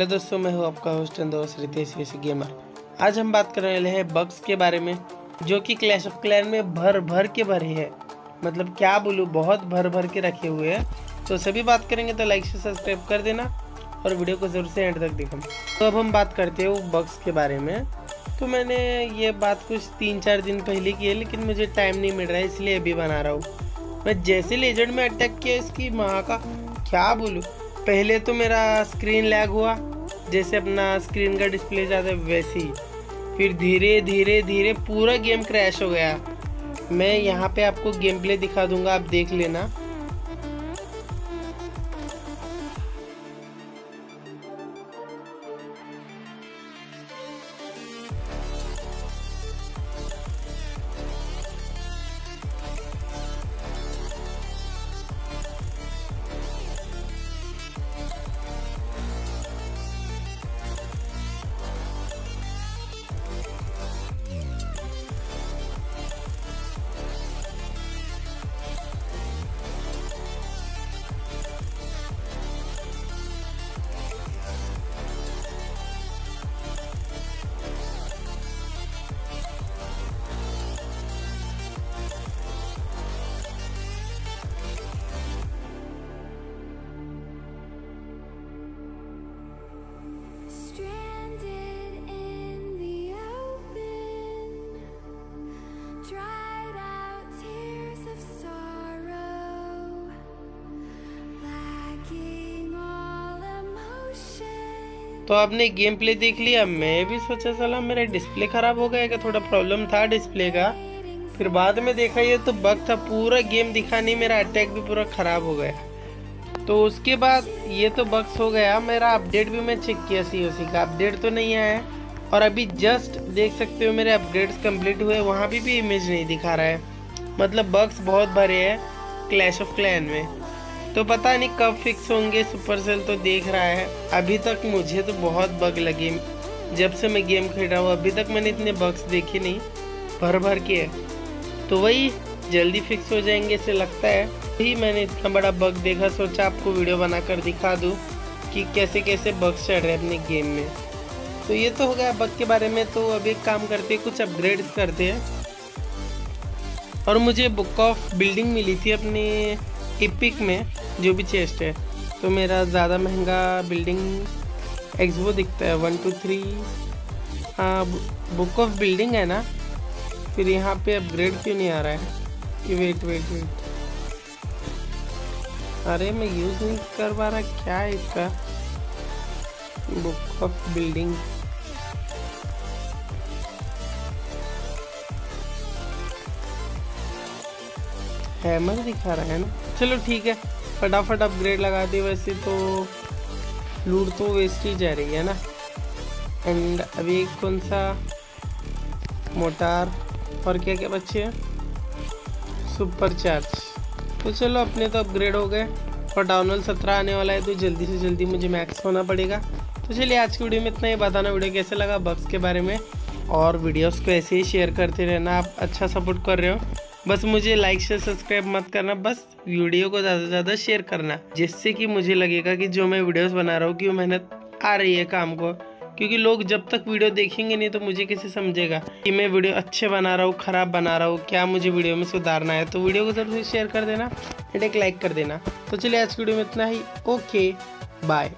Hello दोस्तों, मैं हूँ आपका होस्ट एंड दोस्त रितेश गेमर आज हम बात करने वाले हैं बग्स के बारे में, जो कि क्लैश ऑफ़ क्लैन में भर भर के भरे हैं। मतलब क्या बोलूँ, बहुत भर भर के रखे हुए हैं। तो सभी बात करेंगे तो लाइक से सब्सक्राइब कर देना और वीडियो को ज़रूर से एंड तक देखना। तो अब हम बात करते हैं बग्स के बारे में। तो मैंने ये बात कुछ तीन चार दिन पहले की है, लेकिन मुझे टाइम नहीं मिल रहा है, इसलिए अभी बना रहा हूँ। मैं जैसे लेजेंड में अटैक किया, इसकी माँ का क्या बोलूँ? पहले तो मेरा स्क्रीन लैग हुआ जैसे अपना स्क्रीन का डिस्प्ले जाता है वैसे। ही फिर धीरे धीरे धीरे पूरा गेम क्रैश हो गया। मैं यहाँ पे आपको गेम प्ले दिखा दूँगा, आप देख लेना। तो आपने गेम प्ले देख लिया। मैं भी सोचा चला मेरा डिस्प्ले खराब हो गया क्या थोड़ा प्रॉब्लम था डिस्प्ले का। फिर बाद में देखा ये तो बग था पूरा गेम दिखा नहीं मेरा अटैक भी पूरा खराब हो गया। तो उसके बाद ये तो बग्स हो गया। मेरा अपडेट भी मैं चेक किया सी उसी का। अपडेट तो नहीं आया और अभी जस्ट देख सकते हो मेरे अपग्रेड्स कंप्लीट हुए वहाँ भी, भी इमेज नहीं दिखा रहा है। मतलब बग्स बहुत भरे हैं क्लैश ऑफ़ क्लैन में। तो पता नहीं कब फिक्स होंगे सुपर सेल तो देख रहा है। अभी तक मुझे तो बहुत बग लगे। जब से मैं गेम खेल रहा हूँ, अभी तक मैंने इतने बग्स देखे नहीं। भर भर के। तो वही, जल्दी फिक्स हो जाएँगे ऐसे लगता है। ही मैंने इतना बड़ा बग देखा, सोचा आपको वीडियो बनाकर दिखा दूँ कि कैसे कैसे बग्स चढ़ रहे हैं अपने गेम में। तो ये तो हो गया बग के बारे में। तो अब एक काम करते हैं, कुछ अपग्रेड करते हैं। और मुझे बुक ऑफ़ बिल्डिंग मिली थी अपने इपिक में जो भी चेस्ट है तो मेरा ज़्यादा महँगा बिल्डिंग एक्सबो दिखता है वन टू थ्री हाँ बुक ऑफ़ बिल्डिंग है ना? फिर यहाँ पे अपग्रेड क्यों नहीं आ रहा है? वेट वेट वेट अरे, मैं यूज़ नहीं कर पा रहा, क्या है इसका? बुक ऑफ़ बिल्डिंग हैमर दिखा रहा है ना। चलो ठीक है, फटाफट अपग्रेड लगा दी वैसे तो। लूट तो वेस्ट ही जा रही है ना। एंड अभी कौन सा? मोटार और क्या क्या बच्चे हैं? सुपर चार्ज तो चलो अपने तो अपग्रेड हो गए। और डाउनल सत्रह आने वाला है तो जल्दी से जल्दी मुझे मैक्स होना पड़ेगा। तो चलिए आज की वीडियो में इतना ही। बताना वीडियो कैसे लगा बग्स के बारे में। और वीडियोस को ऐसे ही शेयर करते रहना। आप अच्छा सपोर्ट कर रहे हो। बस मुझे लाइक से सब्सक्राइब मत करना, बस वीडियो को ज़्यादा से ज़्यादा शेयर करना, जिससे कि मुझे लगेगा कि जो मैं वीडियोस बना रहा हूँ कि वो मेहनत आ रही है काम को। क्योंकि लोग जब तक वीडियो देखेंगे नहीं तो मुझे कैसे समझेगा कि मैं वीडियो अच्छे बना रहा हूँ, ख़राब बना रहा हूँ, क्या मुझे वीडियो में सुधारना है? तो वीडियो को ज़रूर शेयर कर देना एंड एक लाइक कर देना। तो चलिए आज की वीडियो में इतना ही। Okay bye